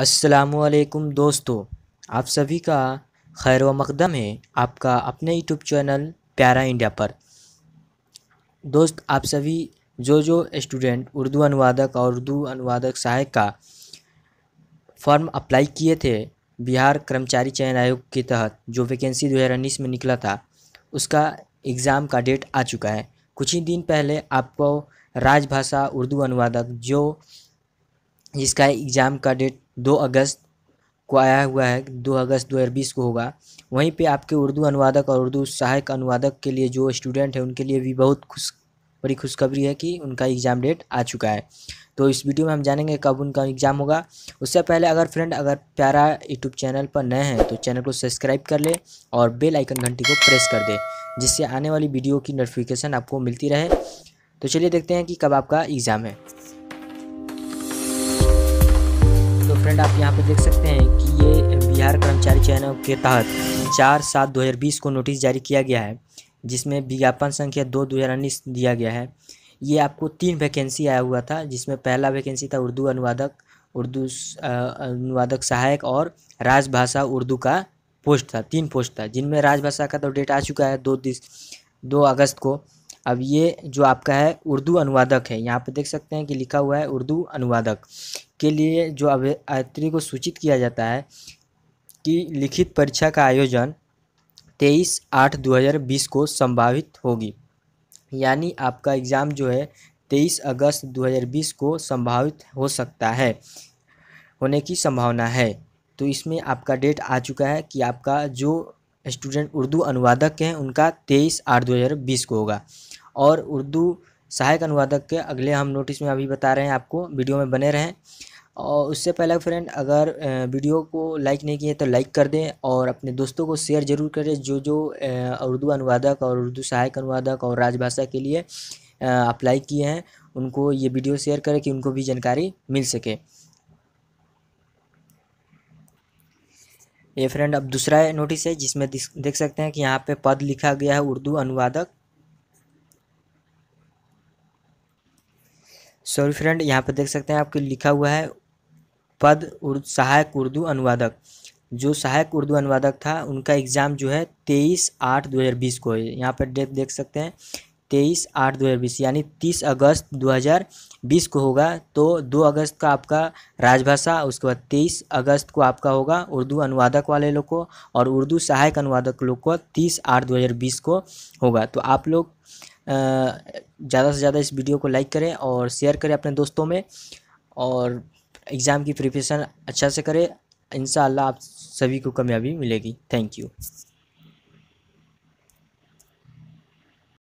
असलकुम दोस्तों, आप सभी का खैर व मकदम है आपका अपने यूट्यूब चैनल प्यारा इंडिया पर। दोस्त, आप सभी जो जो स्टूडेंट उर्दू अनुवादक और उर्दू अनुवादक सहायक का फॉर्म अप्लाई किए थे, बिहार कर्मचारी चयन आयोग के तहत जो वैकेंसी दो हज़ार उन्नीस में निकला था, उसका एग्ज़ाम का डेट आ चुका है। कुछ ही दिन पहले आपको राजभाषा उर्दू अनुवादक जो जिसका एग्ज़ाम का डेट दो अगस्त को आया हुआ है, दो अगस्त दो हज़ार बीस को होगा। वहीं पे आपके उर्दू अनुवादक और उर्दू सहायक अनुवादक के लिए जो स्टूडेंट है, उनके लिए भी बहुत खुश, बड़ी खुशखबरी है कि उनका एग्ज़ाम डेट आ चुका है। तो इस वीडियो में हम जानेंगे कब उनका एग्ज़ाम होगा। उससे पहले अगर फ्रेंड, अगर प्यारा यूट्यूब चैनल पर नए हैं तो चैनल को सब्सक्राइब कर ले और बेल आइकन घंटी को प्रेस कर दे, जिससे आने वाली वीडियो की नोटिफिकेशन आपको मिलती रहे। तो चलिए देखते हैं कि कब आपका एग्ज़ाम है। फ्रेंड, आप यहाँ पे देख सकते हैं कि ये बिहार कर्मचारी चयन के तहत चार सात दो हज़ार बीस को नोटिस जारी किया गया है, जिसमें विज्ञापन संख्या दो दो हज़ार उन्नीस दिया गया है। ये आपको तीन वैकेंसी आया हुआ था, जिसमें पहला वैकेंसी था उर्दू अनुवादक उर्दू अनुवादक सहायक और राजभाषा उर्दू का पोस्ट था, तीन पोस्ट था, जिनमें राजभाषा का तो डेट आ चुका है दो दिस, दो अगस्त को। अब ये जो आपका है, उर्दू अनुवादक है। यहाँ पे देख सकते हैं कि लिखा हुआ है, उर्दू अनुवादक के लिए जो अभ्यर्थी को सूचित किया जाता है कि लिखित परीक्षा का आयोजन तेईस आठ दो हज़ार बीस को संभावित होगी। यानी आपका एग्ज़ाम जो है, तेईस अगस्त दो हज़ार बीस को संभावित हो सकता है, होने की संभावना है। तो इसमें आपका डेट आ चुका है कि आपका जो स्टूडेंट उर्दू अनुवादक हैं, उनका तेईस आठ दो हज़ार बीस को होगा। और उर्दू सहायक अनुवादक के अगले हम नोटिस में अभी बता रहे हैं, आपको वीडियो में बने रहें। और उससे पहले फ्रेंड अगर वीडियो को लाइक नहीं किए तो लाइक कर दें और अपने दोस्तों को शेयर ज़रूर करें। जो जो उर्दू अनुवादक और उर्दू सहायक अनुवादक और राजभाषा के लिए अप्लाई किए हैं, उनको ये वीडियो शेयर करें कि उनको भी जानकारी मिल सके। ये फ्रेंड अब दूसरा नोटिस है जिसमें देख सकते हैं कि यहाँ पे पद लिखा गया है उर्दू अनुवादक। सॉरी फ्रेंड, यहाँ पर देख सकते हैं आपके लिखा हुआ है पद सहायक उर्दू अनुवादक। जो सहायक उर्दू अनुवादक था, उनका एग्ज़ाम जो है तेईस आठ दो हज़ार बीस को है। यहाँ पर डेट देख सकते हैं, तेईस आठ दो हज़ार बीस, यानी तीस अगस्त दो हज़ार बीस को होगा। तो दो अगस्त का आपका राजभाषा, उसके बाद तेईस अगस्त को आपका होगा उर्दू अनुवादक वाले लोग को, और उर्दू सहायक अनुवादक लोग को तीस आठ दो हज़ार बीस को होगा। तो आप लोग ज़्यादा से ज़्यादा इस वीडियो को लाइक करें और शेयर करें अपने दोस्तों में और एग्ज़ाम की प्रिपरेशन अच्छा से करें। इन आप सभी को कामयाबी मिलेगी। Thank you.